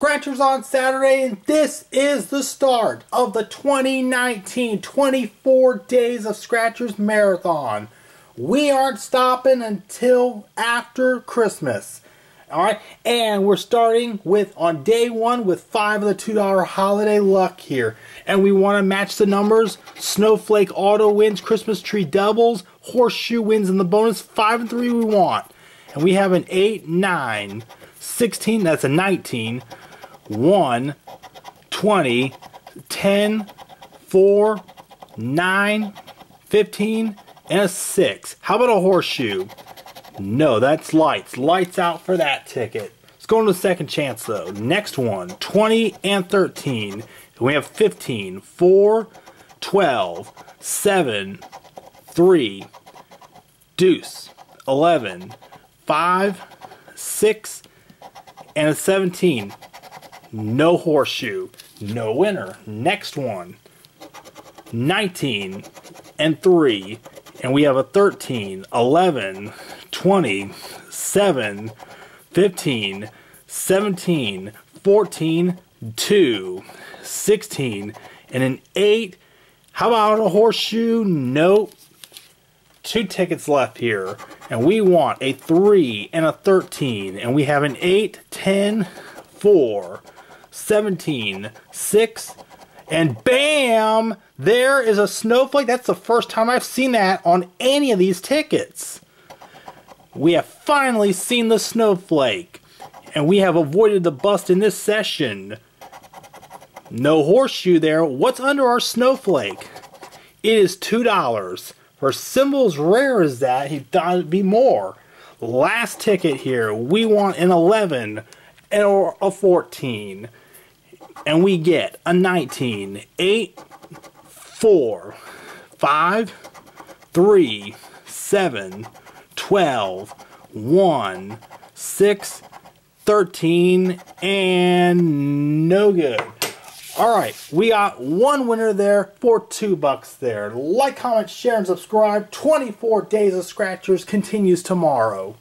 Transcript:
Scratchers on Saturday, and this is the start of the 2019 24 Days of Scratchers Marathon. We aren't stopping until after Christmas. Alright, and we're starting with on day one with five of the $2 holiday luck here. And we want to match the numbers. Snowflake auto wins, Christmas tree doubles, horseshoe wins in the bonus, five and three we want. And we have an 8, 9, 16, that's a 19. 1, 20, 10, 4, 9, 15, and a 6. How about a horseshoe? No, that's lights. Lights out for that ticket. Let's go into the second chance though. Next one, 20 and 13. We have 15, 4, 12, 7, 3, deuce, 11, 5, 6, and a 17. No horseshoe. No winner. Next one. 19 and 3. And we have a 13, 11, 20, 7, 15, 17, 14, 2, 16, and an 8. How about a horseshoe? Nope. Two tickets left here. And we want a 3 and a 13. And we have an 8, 10, 4, 17, 6, and bam! There is a snowflake. That's the first time I've seen that on any of these tickets. We have finally seen the snowflake. And we have avoided the bust in this session. No horseshoe there. What's under our snowflake? It is $2. For symbols rare as that, he thought it'd be more. Last ticket here. We want an 11 or a 14 and we get a 19, 8, 4, 5, 3, 7, 12, 1, 6, 13, and no good. All right, we got one winner there for two bucks there. Like, comment, share, and subscribe. 24 Days of Scratchers continues tomorrow.